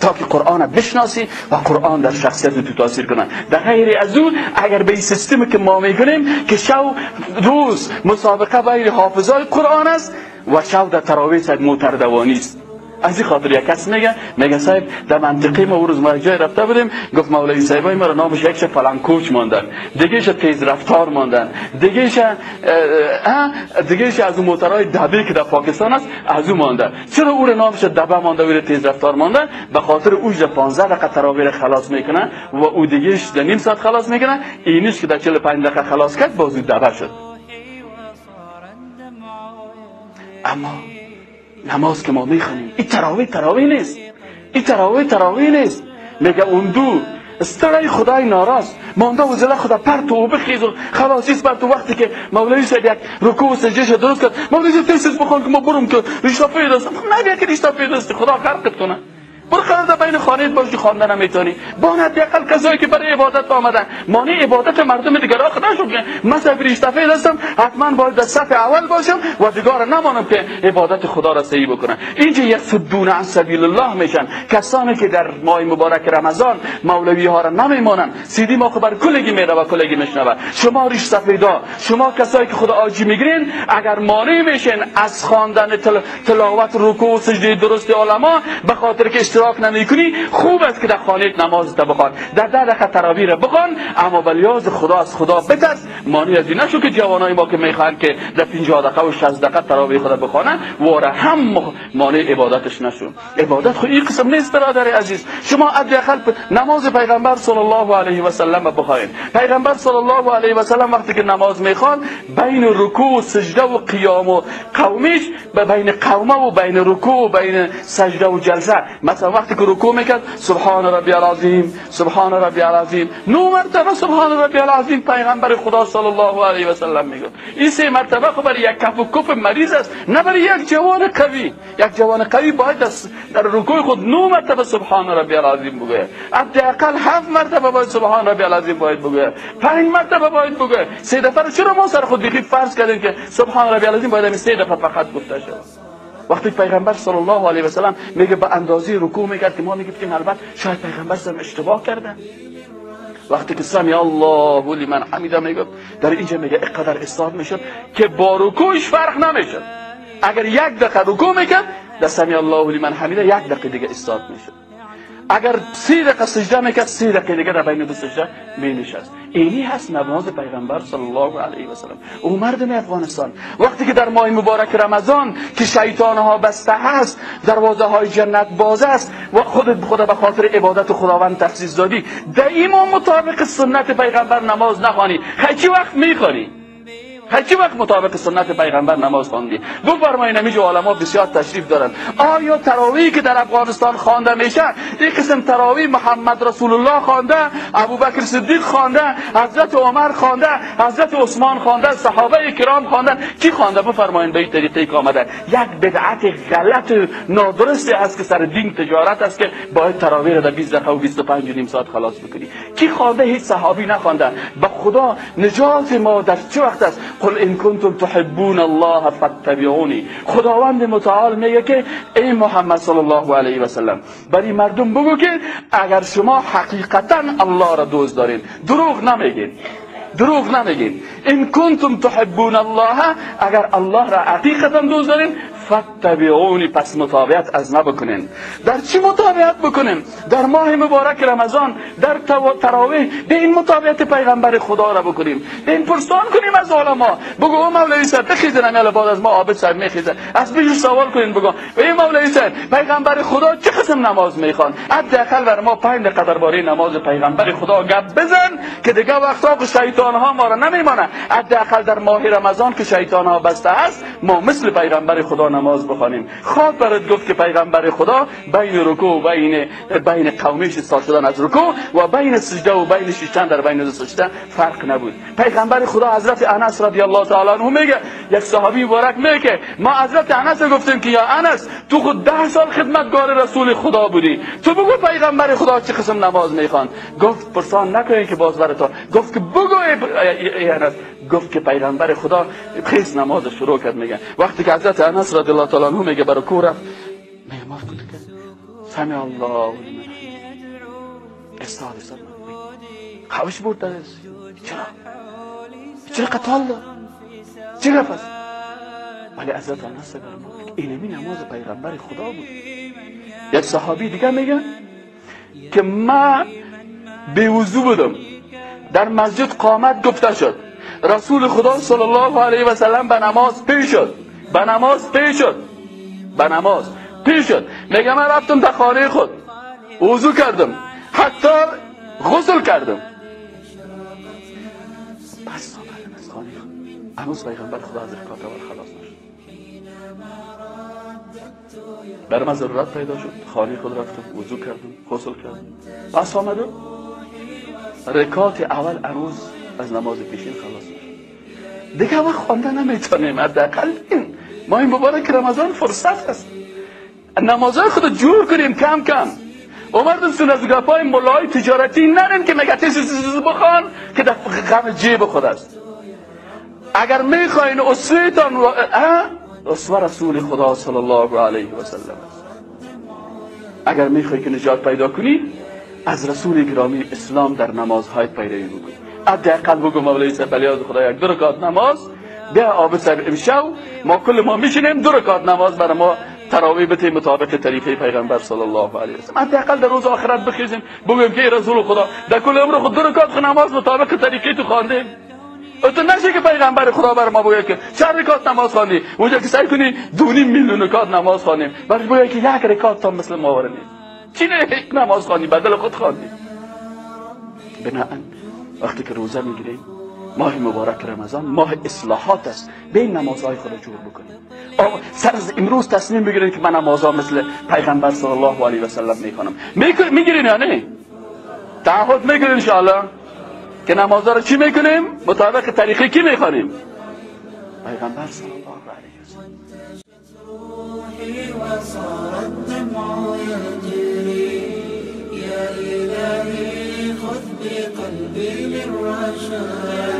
تا که قرآن بشناسی و قرآن در شخصیت تو تاثیر کنه. در غیر از اون اگر به این سیستم که ما می‌کنیم که شو روز مسابقه بین حافظای قرآن است و شو در تراویح موتردوانی است. از این خاطر یک کس میگه میگه صاحب در منطقه ما روز ما جای رفته بودیم گفت مولوی صاحب ما رو نامش یکش کوچ ماندن دیگهش تیز رفتار ماندن دیگهش دیگهش از اون موترهای که در پاکستان است از اون ماندن چرا او رو نامش دبه مانده و تیز رفتار ماندن به خاطر اوج 15 دقیقه تراویر خلاص می‌کنه و او دیگهش در نیم ساعت خلاص می‌کنه. اینش که در 45 دقیقه خلاص کرد بازو دبه شد. اما نماز که ما می‌خونیم این تراوی تراوی نیست. این تراوی تراوی نیست. میگه اون دو استرای خدای ناراض. مانده و خدا پرت و بخیز و خلاصیس بر تو وقتی که مولوی صاحب یک رکوع و سجده درست کرد. مولوی صاحب تیسیس بخون که ما برم که ریشتا پیداست. نبیا که ریشتا پیداست. خدا خرقت کنه. برو بین خانه باشی خواندن نمی‌تونی با حداقل کسایی که برای عبادت آمدن. مانع عبادت مردم دیگر. آخه نشد که مثلا ریشتفه هستم حتما باید در صف اول باشم و دیگر نمانم که عبادت خدا را صحیح بکنم. اینجا یک سدون عن سبیل الله میشن؟ کسانی که در ماه مبارک رمضان مولوی ها را نمیمانن سیدی ما خبر کلگی میره و کلگی میشنوه. شما ریش سفیدا شما کسایی که خدا آجی می‌گیرین اگر مانع میشین از خواندن تل... تلاوت رکوع و سجده درست علما به خاطر که اشتراک نمی‌کنی خوب است که در خانه نماز تا بخوان. در ده دقیقه تراویح را بخوان اما بلیاز خدا از خدا بترس مانی از این نشو که جوانای ما که می‌خوان که در 50 دقیقه و 60 دقیقه تراویح خدا بخوانن واره هم مانع عبادتش نشو. عبادت خو این قسم نیست برادر عزیز. شما حداقل نماز پیغمبر صلی الله علیه و سلم بخواین. پیغمبر صلی الله علیه و سلم وقتی که نماز می‌خوان بین رکوع و سجده و قیام و قومش بین قومه و بین رکوع و بین سجده و جلسه. مثلا وقتی که رکوع می‌کرد سبحان ربی العظیم سبحان ربی العظیم. نو مرتبه سبحان ربی العظیم پیغمبر خدا صلی الله علیه و سلم میگه این سه مرتبه خب برای یک کف و کف مریض است نه برای یک جوان قوی. یک جوان قوی باید در رکوع خود نو مرتبه سبحان ربی العظیم بگه حداقل هفت مرتبه باید سبحان ربی العظیم باید بگه پنج مرتبه باید بگه سه دفعه چرا ما سر خود بخی فرض کردیم که سبحان ربی العظیم باید سه دفعه فقط گفته شود؟ وقتی پیغمبر صلی الله علیه و سلم میگه به اندازه رکوع می‌کرد که ما می‌گفتیم البته شاید پیغمبر سم اشتباه کرده. وقتی که سمی الله لمن حمیده میگه در اینجا میگه اقدر استاد می‌شد که با رکوعش فرق نمی‌شد. اگر یک دقیقه رکوع می‌کرد در سمی الله لمن حمیده یک دقیقه دیگه استاد می‌شد. اگر سی دقیقه سجده می‌کرد سی دقیقه دیگه در بین دو سجده می نشست اینی هست نماز پیغمبر صلی الله علیه و سلم. او مردم افغانستان وقتی که در ماه مبارک رمضان که شیطان ها بسته هست دروازه های جنت باز است و خودت خدا به خاطر عبادت خداوند تخصیص دادی دائما مطابق سنت پیغمبر نماز نخوانی. خیلی وقت می‌خوانی. چی وقت مطابق سنت پیغمبر نماز خواندی بفرمایید نمیجه علما بسیار تشریف دارن. آیا تراویحی که در افغانستان خوانده میشه؟ این قسم تراویح محمد رسول الله خوانده ابوبکر صدیق خوانده حضرت عمر خوانده حضرت عثمان خوانده صحابه کرام خوانده. کی خوانده؟ بفرمایید به این طریقه که آمده. یک بدعت غلط نادرستی است که سر دین تجارت است که باید تراویح در 20 دقیقه و 25 نیم ساعت خلاص بکنی. کی خوانده؟ هیچ صحابی نخوانده. خدا نجات ما در چه وقت است؟ قل ان کنتم تحبون الله فاتبعونی. خداوند متعال میگه که ای محمد صلی الله علیه و سلم برای مردم بگو که اگر شما حقیقتا الله را دوست دارین. دروغ نمیگین. دروغ نمیگین. ان کنتم تحبون الله اگر الله را حقیقتا دوست دارین فتبعونی پس مطابعت از ما بکنین در چی مطابعت بکنین در ماه مبارک رمضان در تراویح به این مطابعت پیغمبر خدا را بکنیم. به این پرسان کنیم از علما. بگو او مولوی صاحب بخیزن امیال بعد از ما عابد صاحب میخیزه. از بیش سوال کنین بگو. ای مولوی صاحب پیغمبر خدا چه قسم نماز می‌خوان؟ حداقل بر ما پنج دقیقه درباره نماز پیغمبر خدا گپ بزن که دیگه وقتا شیطان ها ما را نمیمانه. حداقل در ماه رمضان که شیطان ها بسته است ما مثل پیغمبر خدا نماز بخوانیم. خواب برات گفت که پیغمبر خدا بین رکوع و بین بین قومیش استاد شدن از رکوع و بین سجده و بین شیشتن در بین سجده فرق نبود. پیغمبر خدا حضرت انس رضی الله تعالی عنه میگه یک صحابی مبارک میگه ما حضرت انس گفتیم که یا انس تو خود ده سال خدمتگار رسول خدا بودی. تو بگو پیغمبر خدا چه قسم نماز می‌خوان. گفت پرسان نکنید که باز برای تو. گفت که بگو ای انس گفت که پیغمبر خدا خیس نماز شروع کرد میگه. وقتی که حضرت انس رضی الله تعالی عنه میگه برای کو رفت میگه ما سمع الله لمن استاد استاد خوش بود درست چرا؟ چرا قتال چه گفت است ولی حضرت انس اینمی نماز پیغمبر خدا بود. یک صحابی دیگه میگه که من به وضو بودم. در مسجد قامت گفته شد. رسول خدا صلی الله علیه و سلم به نماز پیش شد. به نماز پیش شد. به نماز پیش شد. میگه من رفتم در خانه خود. وضو کردم. حتی غسل کردم. بس آمدم از پیغمبر خدا رکعت اول خلاص نشد. برم از ضرورت پیدا شد. خانه خود رفتم وضو کردم غسل کردم. بس آمدم. رکات اول هنوز از نماز پیشین خلاص نشد دیگه وقت خوانده نمی‌تونیم حداقل این. ماه مبارک رمضان فرصت است نمازهای خود جور کنیم کم کم. عمر دوستون از گپای ملای تجارتی نرین که مگه تیز بخوان که در غم جیب خود است. اگر می‌خواین اسویتان و اسوه رسول خدا صلی الله علیه و سلم. اگر می‌خوای که نجات پیدا کنی از رسول گرامی اسلام در نمازهای پیروی بکن حداقل بگو مولای سفلی از خدا یک دو رکات نماز. بیا آب سر امشو ما کل ما میشینیم دو رکات نماز برای ما تراوی بته مطابق طریقه پیغمبر صلی الله علیه و سلم. حداقل در روز آخرت بخیزیم. بگویم که رسول خدا در کل عمر خود دو رکات نماز مطابق طریقه تو خواندیم. تو نشه که پیغمبر خدا بر ما بگه که چند رکات نماز خواندی. اونجا که سعی کنی دونیم میلیون رکات نماز خوانیم برش بگه که یک رکات تا مثل ما ورنی چی نماز خوانی بدل خود خواندی. بناهن. وقتی که روزه می‌گیریم ماه مبارک رمضان ماه اصلاحات است. به این نمازهای خود جور بکنیم. سر از امروز تصمیم بگیرین که من نمازها مثل پیغمبر صلی الله علیه و سلم می‌کنم می‌گیرین یا نه؟ تعهد می‌گیرین انشاءالله. که نمازها رو چی می‌کنیم؟ مطابق طریقی کی می‌خوانیم؟ پیغمبر صلی الله علیه و سلم. وصار الدمع يجري يا إلهي خذ بقلبي للرشاد